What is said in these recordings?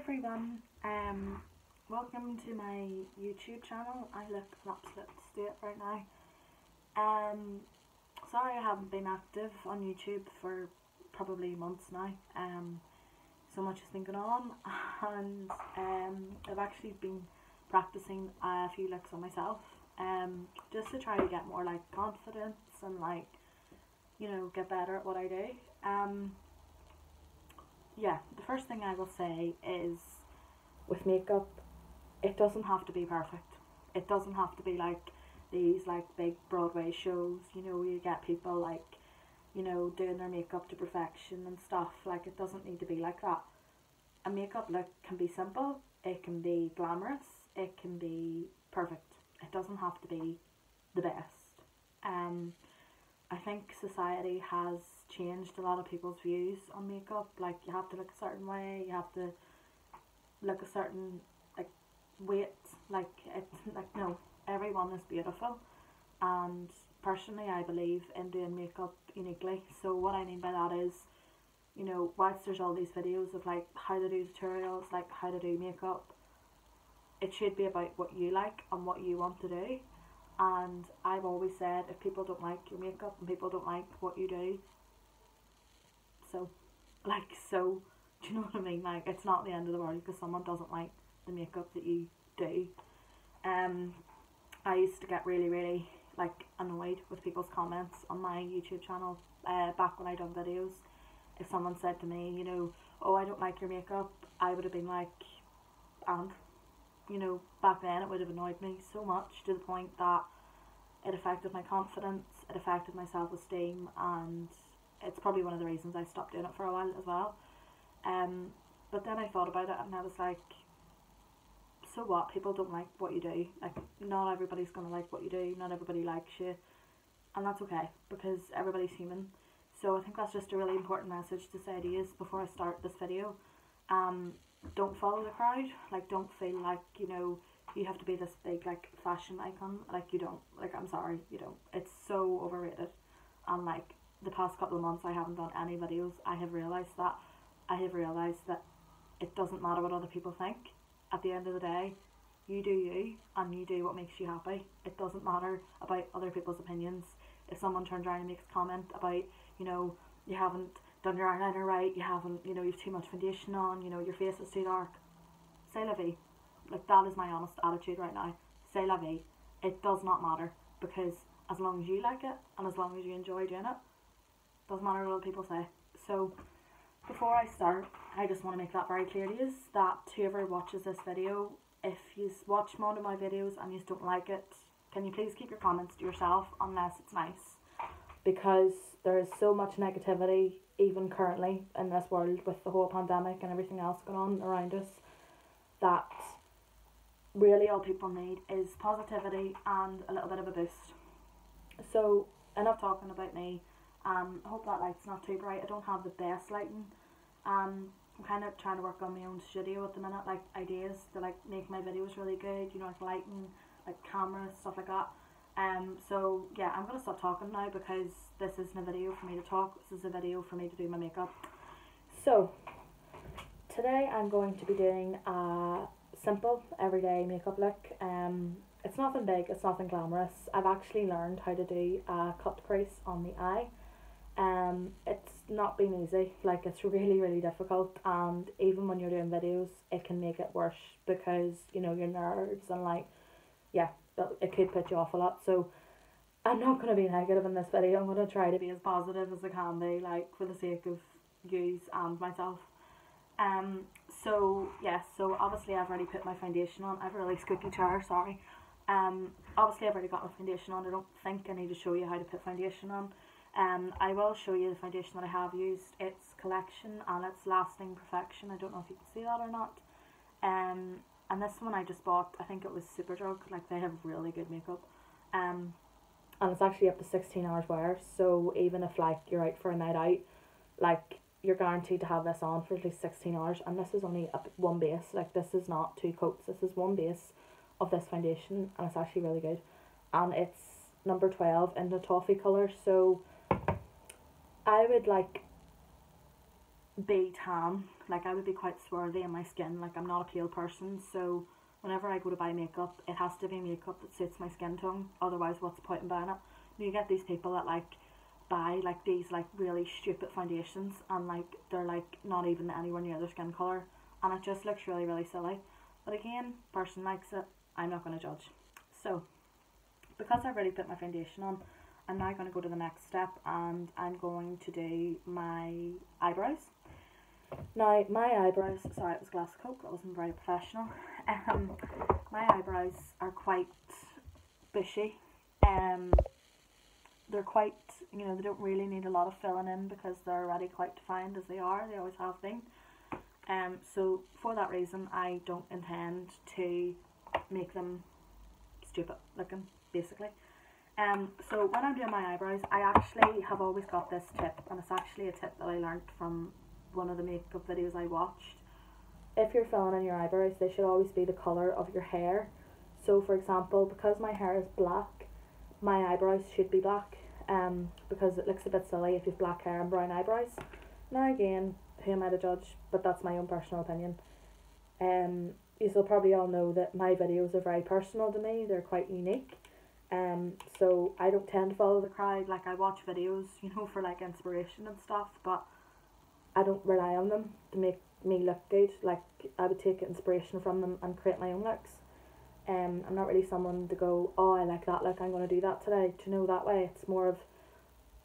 everyone, um, welcome to my YouTube channel. I look an absolute state right now. Um, sorry I haven't been active on YouTube for probably months now. Um, so much has been going on, and um, I've actually been practicing a few looks on myself, um, just to try to get more like confidence and like, you know, get better at what I do. Um, yeah, the first thing I will say is with makeup, it doesn't have to be perfect. It doesn't have to be like these like big Broadway shows, you know, where you get people like, you know, doing their makeup to perfection and stuff. Like it doesn't need to be like that. A makeup look can be simple, it can be glamorous, it can be perfect. It doesn't have to be the best. Um I think society has changed a lot of people's views on makeup. Like you have to look a certain way, you have to look a certain like weight. Like it like no, everyone is beautiful and personally I believe in doing makeup uniquely. So what I mean by that is, you know, whilst there's all these videos of like how to do tutorials, like how to do makeup, it should be about what you like and what you want to do. And I've always said if people don't like your makeup and people don't like what you do, so like so do you know what I mean? Like it's not the end of the world because someone doesn't like the makeup that you do. Um I used to get really, really like annoyed with people's comments on my YouTube channel uh, back when I done videos. If someone said to me, you know, oh I don't like your makeup, I would have been like, and you know, back then it would have annoyed me so much to the point that it affected my confidence, it affected my self esteem, and it's probably one of the reasons I stopped doing it for a while as well. Um, but then I thought about it and I was like, so what? People don't like what you do. Like, not everybody's gonna like what you do. Not everybody likes you, and that's okay because everybody's human. So I think that's just a really important message to say to you before I start this video. Um, don't follow the crowd. Like, don't feel like you know you have to be this big like fashion icon. Like, you don't. Like, I'm sorry, you don't. It's so overrated, and like the past couple of months I haven't done any videos. I have realized that. I have realized that it doesn't matter what other people think at the end of the day, you do you and you do what makes you happy. It doesn't matter about other people's opinions. If someone turns around and makes comment about, you know, you haven't done your eyeliner right, you haven't, you know, you've too much foundation on, you know, your face is too dark, say la vie. Like that is my honest attitude right now. Say la vie. It does not matter because as long as you like it and as long as you enjoy doing it, doesn't matter what other people say. So before I start, I just want to make that very clear to you that whoever watches this video, if you watch one of my videos and you don't like it, can you please keep your comments to yourself unless it's nice? Because there is so much negativity, even currently in this world with the whole pandemic and everything else going on around us, that really all people need is positivity and a little bit of a boost. So, enough talking about me. Um, I hope that light's not too bright. I don't have the best lighting. Um, I'm kind of trying to work on my own studio at the minute, like ideas to like make my videos really good. You know, like lighting, like cameras, stuff like that. Um, so yeah, I'm gonna stop talking now because this isn't a video for me to talk. This is a video for me to do my makeup. So today I'm going to be doing a simple everyday makeup look. Um, it's nothing big, it's nothing glamorous. I've actually learned how to do a cut crease on the eye um, it's not been easy. Like it's really really difficult, and even when you're doing videos, it can make it worse because you know your nerves and like, yeah, it could put you off a lot. So. I'm not going to be negative in this video. I'm going to try to be as positive as I can be, like for the sake of yous and myself. Um. So yes. So obviously I've already put my foundation on. I've really squeaky chair. Sorry. Um. Obviously I've already got my foundation on. I don't think I need to show you how to put foundation on. Um, I will show you the foundation that I have used. It's Collection and it's Lasting Perfection. I don't know if you can see that or not. Um, and this one I just bought, I think it was Superdrug. Like they have really good makeup. Um, and it's actually up to 16 hours wear. So even if like you're out for a night out, like you're guaranteed to have this on for at least 16 hours. And this is only a, one base. Like this is not two coats. This is one base of this foundation. And it's actually really good. And it's number 12 in the toffee colour. So I would like be tan. Like I would be quite swarthy in my skin. Like I'm not a pale person, so whenever I go to buy makeup, it has to be makeup that suits my skin tone. Otherwise, what's the point in buying it? You get these people that like buy like these like really stupid foundations and like they're like not even anywhere near their skin color, and it just looks really really silly. But again, person likes it. I'm not gonna judge. So because I've already put my foundation on, I'm now going to go to the next step and I'm going to do my eyebrows. Now, my eyebrows, sorry, it was glass of coke, that wasn't very professional. Um, my eyebrows are quite bushy. Um, they're quite, you know, they don't really need a lot of filling in because they're already quite defined as they are, they always have been. Um, so, for that reason, I don't intend to make them stupid looking, basically. Um, so when I'm doing my eyebrows, I actually have always got this tip, and it's actually a tip that I learned from one of the makeup videos I watched. If you're filling in your eyebrows, they should always be the colour of your hair. So for example, because my hair is black, my eyebrows should be black, um, because it looks a bit silly if you've black hair and brown eyebrows. Now again, who am I to judge? But that's my own personal opinion. Um, you'll probably all know that my videos are very personal to me. They're quite unique. Um, so I don't tend to follow the crowd. Like I watch videos, you know, for like inspiration and stuff, but I don't rely on them to make me look good. Like I would take inspiration from them and create my own looks. Um, I'm not really someone to go, oh, I like that look, I'm gonna do that today. To know that way, it's more of,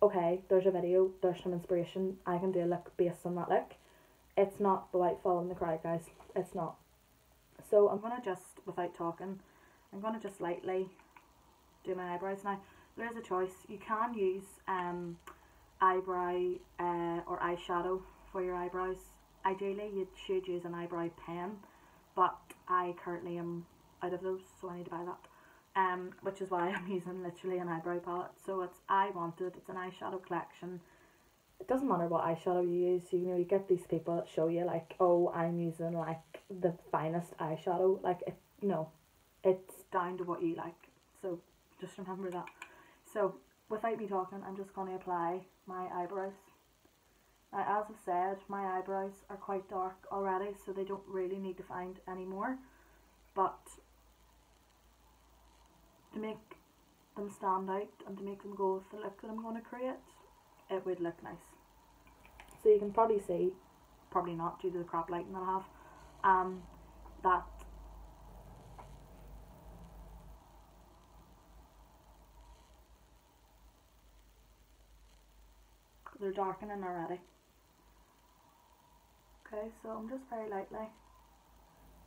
okay, there's a video, there's some inspiration, I can do a look based on that look. It's not about in the crowd, guys. It's not. So I'm gonna just, without talking, I'm gonna just lightly do my eyebrows now. There is a choice. You can use um eyebrow uh, or eyeshadow for your eyebrows. Ideally, you should use an eyebrow pen, but I currently am out of those, so I need to buy that. Um, which is why I'm using literally an eyebrow palette. So it's I Wanted. It's an eyeshadow collection. It doesn't matter what eyeshadow you use. You know, you get these people that show you like, oh, I'm using like the finest eyeshadow. Like it, no, it's down to what you like. So just remember that. So without me talking, I'm just going to apply my eyebrows. As I've said, my eyebrows are quite dark already, so they don't really need to find any more. But to make them stand out and to make them go with the look that I'm going to create, it would look nice. So you can probably see, probably not due to the crap lighting that I have, um, that they're darkening already. Okay, so I'm just very lightly.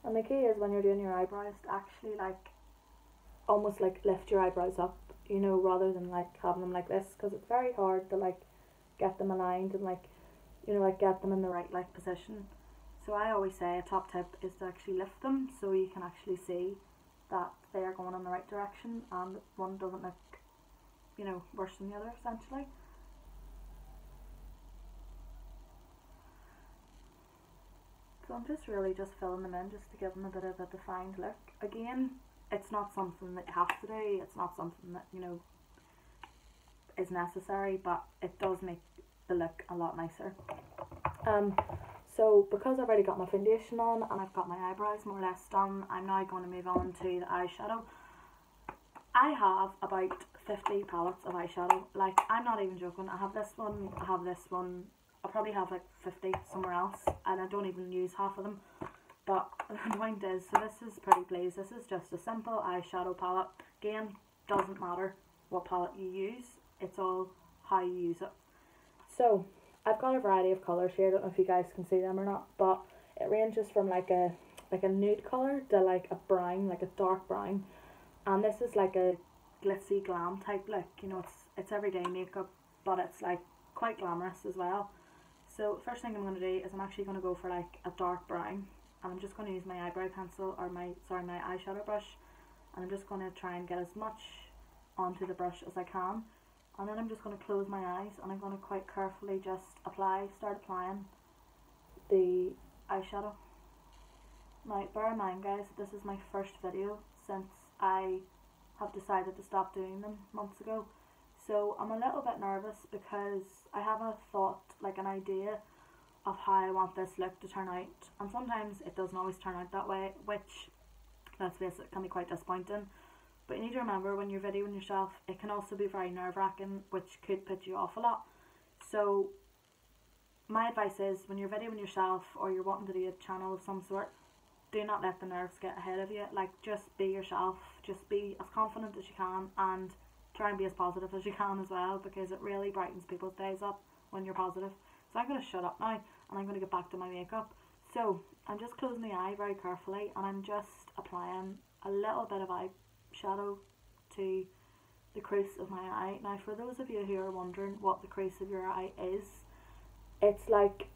And the key is when you're doing your eyebrows to actually like almost like lift your eyebrows up, you know, rather than like having them like this because it's very hard to like get them aligned and like you know like get them in the right like position. So I always say a top tip is to actually lift them so you can actually see that they are going in the right direction and one doesn't look you know worse than the other essentially. So I'm just really just filling them in just to give them a bit of a defined look. Again, it's not something that you have to do, it's not something that, you know, is necessary, but it does make the look a lot nicer. Um, so because I've already got my foundation on and I've got my eyebrows more or less done, I'm now going to move on to the eyeshadow. I have about 50 palettes of eyeshadow. Like, I'm not even joking. I have this one, I have this one, I probably have like 50 somewhere else and I don't even use half of them. But the point is, so this is Pretty Please. This is just a simple eyeshadow palette. Again, doesn't matter what palette you use. It's all how you use it. So, I've got a variety of colours here. I don't know if you guys can see them or not. But it ranges from like a like a nude colour to like a brown, like a dark brown. And this is like a glitzy glam type look. You know, it's, it's everyday makeup, but it's like quite glamorous as well. So first thing I'm going to do is I'm actually going to go for like a dark brown and I'm just going to use my eyebrow pencil or my, sorry, my eyeshadow brush and I'm just going to try and get as much onto the brush as I can and then I'm just going to close my eyes and I'm going to quite carefully just apply, start applying the eyeshadow. Now bear in mind guys, this is my first video since I have decided to stop doing them months ago so I'm a little bit nervous because I have a thought, like an idea of how I want this look to turn out, and sometimes it doesn't always turn out that way, which, let's face it, can be quite disappointing. But you need to remember when you're videoing yourself, it can also be very nerve wracking, which could put you off a lot. So, my advice is when you're videoing yourself or you're wanting to do a channel of some sort, do not let the nerves get ahead of you. Like, just be yourself, just be as confident as you can, and try and be as positive as you can as well because it really brightens people's days up when you're positive. So, I'm going to shut up now and I'm going to get back to my makeup. So, I'm just closing the eye very carefully and I'm just applying a little bit of eye shadow to the crease of my eye. Now, for those of you who are wondering what the crease of your eye is, it's like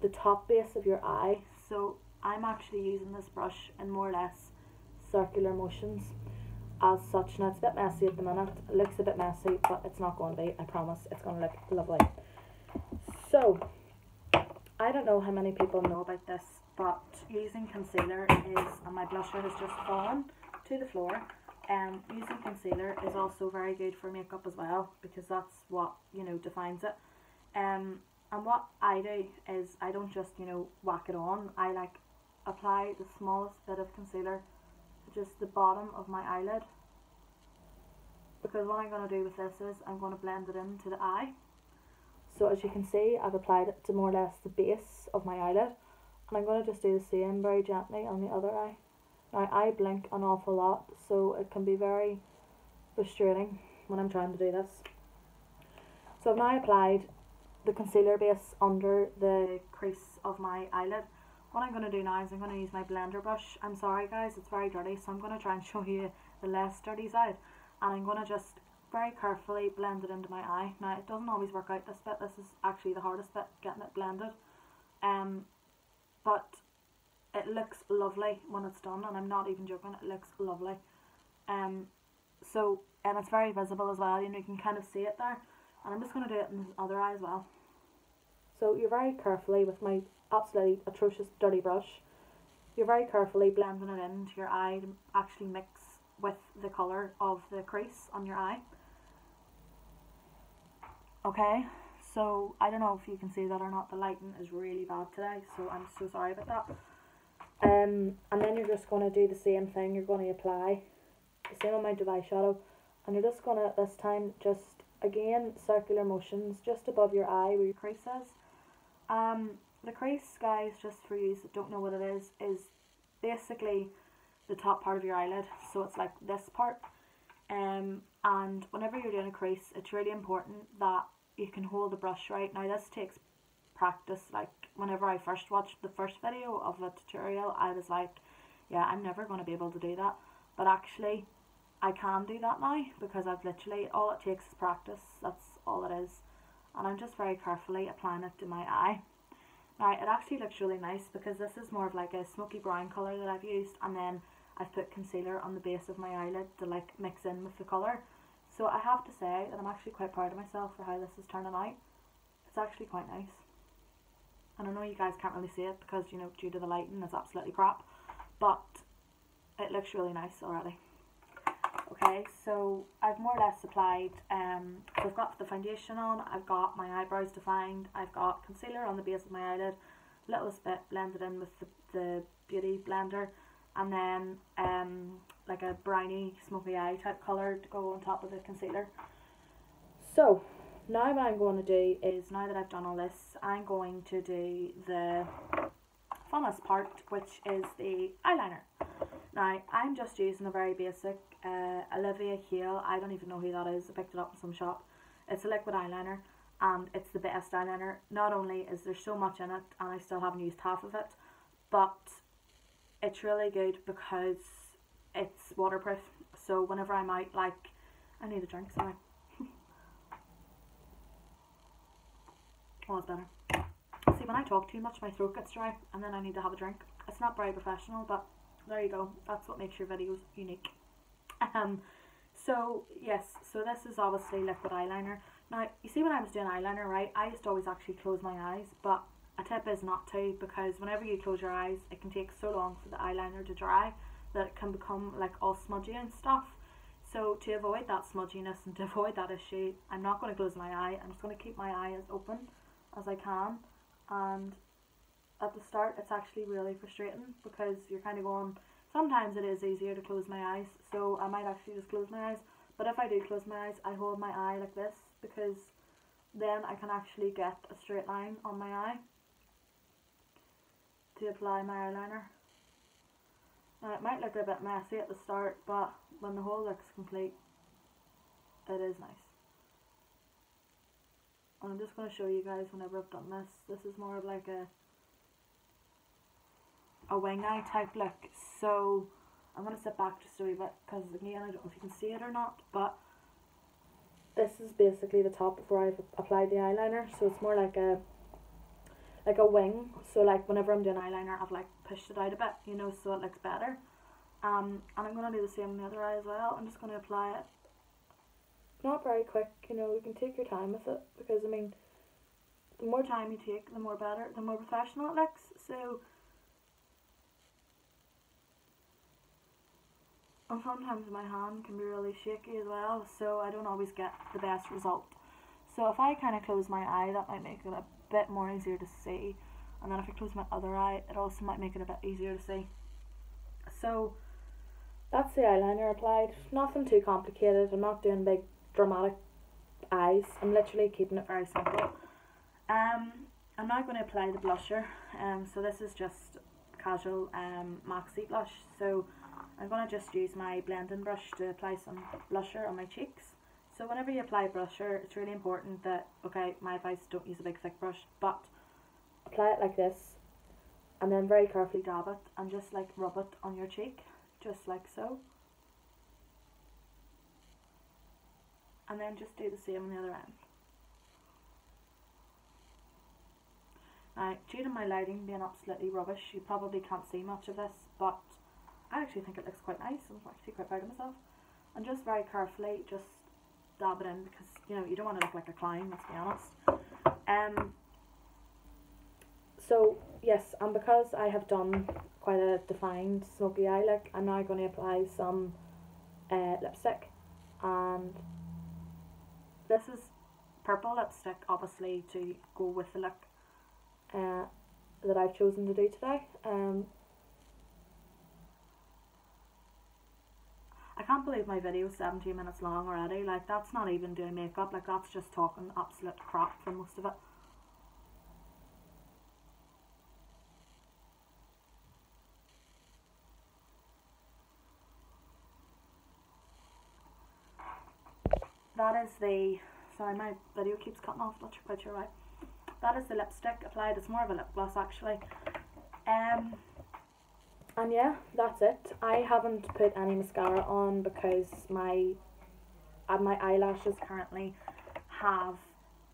the top base of your eye. So, I'm actually using this brush in more or less circular motions as such. Now, it's a bit messy at the minute. It looks a bit messy, but it's not going to be. I promise. It's going to look lovely. So, I don't know how many people know about this, but using concealer is, and my blusher has just fallen to the floor um, using concealer is also very good for makeup as well because that's what you know defines it. Um, and what I do is I don't just you know whack it on. I like apply the smallest bit of concealer just the bottom of my eyelid because what I'm going to do with this is I'm going to blend it into the eye. So as you can see I've applied it to more or less the base of my eyelid and I'm going to just do the same very gently on the other eye. Now I blink an awful lot so it can be very frustrating when I'm trying to do this. So I've now applied the concealer base under the crease of my eyelid. What I'm going to do now is I'm going to use my blender brush. I'm sorry guys, it's very dirty, so I'm going to try and show you the less dirty side. And I'm going to just very carefully blend it into my eye. Now it doesn't always work out this bit, this is actually the hardest bit, getting it blended. Um, but it looks lovely when it's done and I'm not even joking it looks lovely um so and it's very visible as well you know you can kind of see it there and I'm just going to do it in the other eye as well so you're very carefully with my absolutely atrocious dirty brush you're very carefully blending it into your eye to actually mix with the colour of the crease on your eye okay so I don't know if you can see that or not the lighting is really bad today so I'm so sorry about that um, and then you're just going to do the same thing. You're going to apply the same amount of eyeshadow. And you're just going to, this time, just, again, circular motions just above your eye where your crease is. Um, the crease, guys, just for you that don't know what it is, is basically the top part of your eyelid. So it's like this part. Um, and whenever you're doing a crease, it's really important that you can hold the brush right. Now this takes practice like whenever I first watched the first video of the tutorial I was like yeah I'm never going to be able to do that but actually I can do that now because I've literally all it takes is practice that's all it is and I'm just very carefully applying it to my eye now it actually looks really nice because this is more of like a smoky brown colour that I've used and then I've put concealer on the base of my eyelid to like mix in with the colour. So I have to say that I'm actually quite proud of myself for how this is turning out. It's actually quite nice. And I know you guys can't really see it because you know due to the lighting it's absolutely crap but it looks really nice already okay so I've more or less applied um so I've got the foundation on I've got my eyebrows defined I've got concealer on the base of my eyelid little bit blended in with the, the beauty blender and then um like a briny smoky eye type colour to go on top of the concealer so now what I'm going to do is, now that I've done all this, I'm going to do the funnest part, which is the eyeliner. Now, I'm just using a very basic uh, Olivia Hale, I don't even know who that is, I picked it up in some shop. It's a liquid eyeliner, and it's the best eyeliner. Not only is there so much in it, and I still haven't used half of it, but it's really good because it's waterproof. So whenever I'm out, like, I need a drink, sorry. Oh, it's better. See, when I talk too much, my throat gets dry, and then I need to have a drink. It's not very professional, but there you go. That's what makes your videos unique. Um, so, yes, so this is obviously liquid eyeliner. Now, you see when I was doing eyeliner, right, I used to always actually close my eyes, but a tip is not to, because whenever you close your eyes, it can take so long for the eyeliner to dry that it can become like all smudgy and stuff. So to avoid that smudginess and to avoid that issue, I'm not going to close my eye. I'm just going to keep my eye as open as I can and at the start it's actually really frustrating because you're kind of going sometimes it is easier to close my eyes. So I might actually just close my eyes but if I do close my eyes I hold my eye like this because then I can actually get a straight line on my eye to apply my eyeliner. Now it might look a bit messy at the start but when the whole looks complete it is nice. I'm just going to show you guys whenever I've done this. This is more of like a a wing eye type look. So I'm going to sit back just a wee bit because again I don't know if you can see it or not but this is basically the top before I've applied the eyeliner. So it's more like a like a wing. So like whenever I'm doing eyeliner I've like pushed it out a bit you know so it looks better. Um, and I'm going to do the same on the other eye as well. I'm just going to apply it. Not very quick, you know, you can take your time with it because I mean the more time you take, the more better, the more professional it looks. So and sometimes my hand can be really shaky as well, so I don't always get the best result. So if I kind of close my eye, that might make it a bit more easier to see. And then if I close my other eye, it also might make it a bit easier to see. So that's the eyeliner applied. Nothing too complicated. I'm not doing big dramatic eyes. I'm literally keeping it very simple. Um, I'm now going to apply the blusher. Um, so this is just casual um, maxi blush. So I'm going to just use my blending brush to apply some blusher on my cheeks. So whenever you apply blusher, it's really important that, okay, my advice, don't use a big thick brush, but apply it like this, and then very carefully dab it, and just like rub it on your cheek, just like so. and then just do the same on the other end. Now, due to my lighting being absolutely rubbish, you probably can't see much of this, but I actually think it looks quite nice. I'm actually quite proud of myself. And just very carefully, just dab it in because, you know, you don't want to look like a clown, let's be honest. Um, so, yes, and because I have done quite a defined smoky eye look, I'm now going to apply some uh, lipstick. And this is purple lipstick, obviously, to go with the look uh, that I've chosen to do today. Um, I can't believe my video is 17 minutes long already. Like, that's not even doing makeup. Like, that's just talking absolute crap for most of it. that is the, sorry my video keeps cutting off, not quite sure why. That is the lipstick applied, it's more of a lip gloss actually. Um, and yeah, that's it. I haven't put any mascara on because my uh, my eyelashes currently have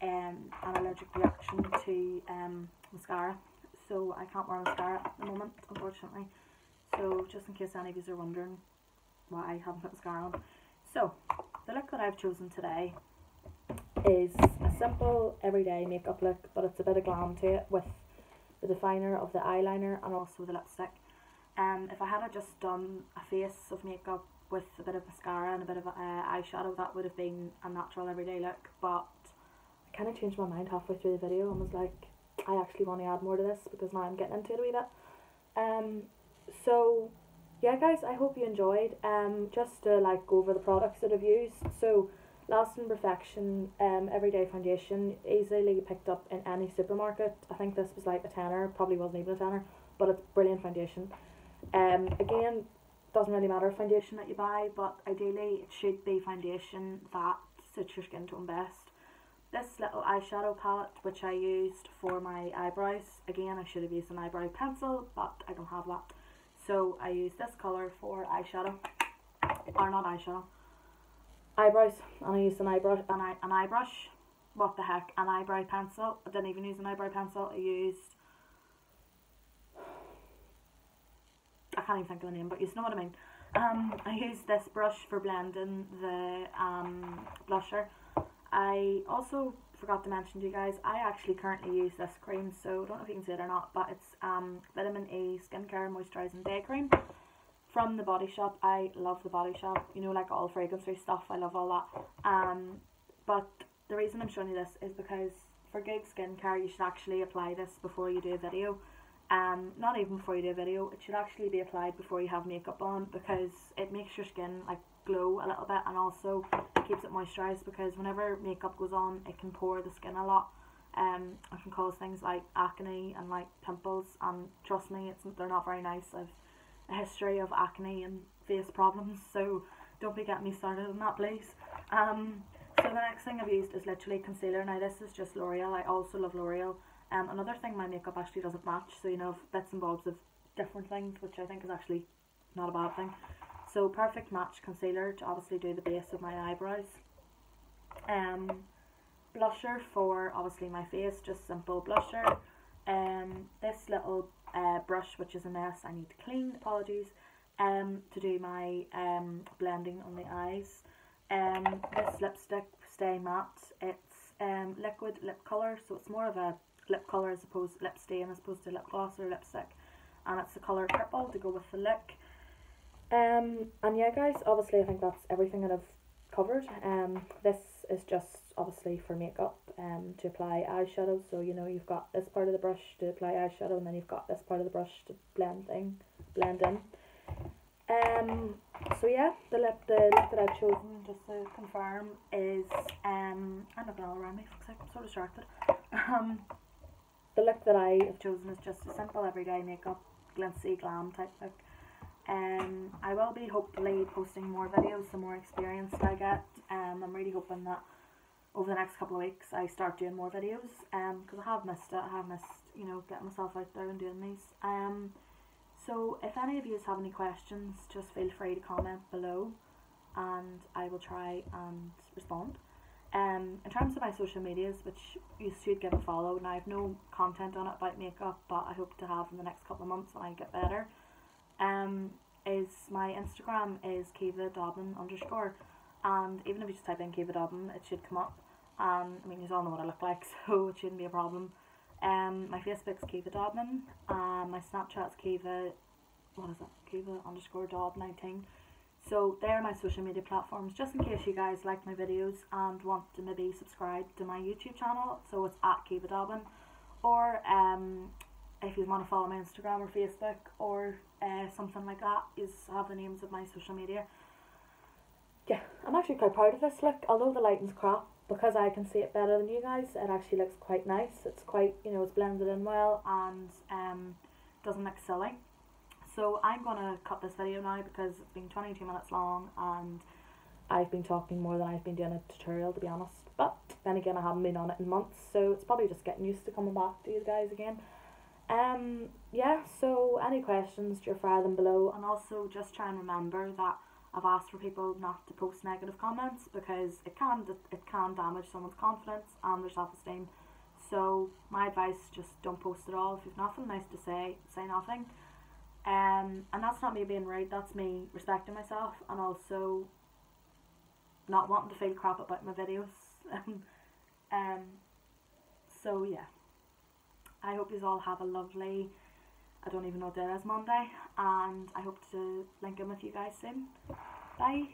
um, an allergic reaction to um, mascara. So I can't wear mascara at the moment, unfortunately. So just in case any of you are wondering why I haven't put mascara on. So, the look that I've chosen today is a simple everyday makeup look but it's a bit of glam to it with the definer of the eyeliner and also the lipstick. Um, if I had just done a face of makeup with a bit of mascara and a bit of uh, eyeshadow that would have been a natural everyday look but I kind of changed my mind halfway through the video and was like I actually want to add more to this because now I'm getting into it a wee bit. Um, so yeah guys I hope you enjoyed um just to like go over the products that I've used. So Lasting Perfection um everyday foundation easily picked up in any supermarket. I think this was like a tenner probably wasn't even a tenner but it's brilliant foundation um again doesn't really matter foundation that you buy but ideally it should be foundation that suits your skin tone best. This little eyeshadow palette which I used for my eyebrows again I should have used an eyebrow pencil but I don't have that. So I use this colour for eyeshadow, or not eyeshadow, eyebrows, and I used an eyebrow, an, eye, an eye brush, what the heck, an eyebrow pencil, I didn't even use an eyebrow pencil, I used, I can't think of the name, but you know what I mean. Um, I use this brush for blending the um, blusher. I also forgot to mention to you guys, I actually currently use this cream, so I don't know if you can see it or not, but it's um, Vitamin E Skincare Moisturising Day Cream from the Body Shop. I love the Body Shop, you know, like all fragrance stuff, I love all that. Um, but the reason I'm showing you this is because for good skincare, you should actually apply this before you do a video. Um, not even before you do a video. It should actually be applied before you have makeup on because it makes your skin like glow a little bit and also it keeps it moisturized because whenever makeup goes on it can pore the skin a lot. Um it can cause things like acne and like pimples and trust me it's they're not very nice. I've a history of acne and face problems so don't be getting me started on that please. Um so the next thing i've used is literally concealer. Now this is just l'oreal. I also love l'oreal um another thing my makeup actually doesn't match so you know bits and bobs of different things which i think is actually not a bad thing so perfect match concealer to obviously do the base of my eyebrows. Um, blusher for obviously my face, just simple blusher. Um, this little uh, brush which is a mess I need to clean, apologies, um, to do my um, blending on the eyes. Um, this lipstick, Stay Matte, it's um, liquid lip colour, so it's more of a lip colour as opposed to lip stain as opposed to lip gloss or lipstick. And it's the colour purple to go with the look. Um, and yeah, guys, obviously, I think that's everything that I've covered. Um, this is just obviously for makeup um, to apply eyeshadow. So, you know, you've got this part of the brush to apply eyeshadow, and then you've got this part of the brush to blend thing, blend in. Um, so yeah, the lip, the lip that I've chosen, just to confirm, is, um, I'm looking all around me, because I'm so distracted. Um, the look that I have chosen is just a simple everyday makeup, glitzy glam type look. Um, I will be hopefully posting more videos the more experience I get. Um, I'm really hoping that over the next couple of weeks I start doing more videos um, because I have missed it. I have missed, you know, getting myself out there and doing these. Um, so if any of you have any questions, just feel free to comment below and I will try and respond. Um, in terms of my social medias, which you should give a follow, now I have no content on it about makeup, but I hope to have in the next couple of months when I get better um, is my Instagram is Caoimhe Dobbin underscore, and even if you just type in Caoimhe Dobbin, it should come up. Um, I mean, you all know what I look like, so it shouldn't be a problem. Um, my Facebook's Caoimhe Dobbin, um, my Snapchat's Caoimhe, what is it, Caoimhe underscore Dob 19. So they're my social media platforms, just in case you guys like my videos and want to maybe subscribe to my YouTube channel. So it's at Caoimhe Dobbin, or um, if you want to follow my Instagram or Facebook or uh, something like that, is have the names of my social media. Yeah, I'm actually quite proud of this look. Although the lighting's crap, because I can see it better than you guys, it actually looks quite nice. It's quite, you know, it's blended in well and um, doesn't look silly. So I'm to cut this video now because it's been 22 minutes long and I've been talking more than I've been doing a tutorial to be honest. But then again I haven't been on it in months so it's probably just getting used to coming back to you guys again. Um, yeah, so any questions, just fire them below. And also just try and remember that I've asked for people not to post negative comments because it can it can damage someone's confidence and their self esteem. So my advice just don't post at all. If you've nothing nice to say, say nothing. Um, and that's not me being rude, that's me respecting myself and also not wanting to feel crap about my videos. um, so yeah. I hope you all have a lovely, I don't even know what day it is, Monday, and I hope to link in with you guys soon. Bye.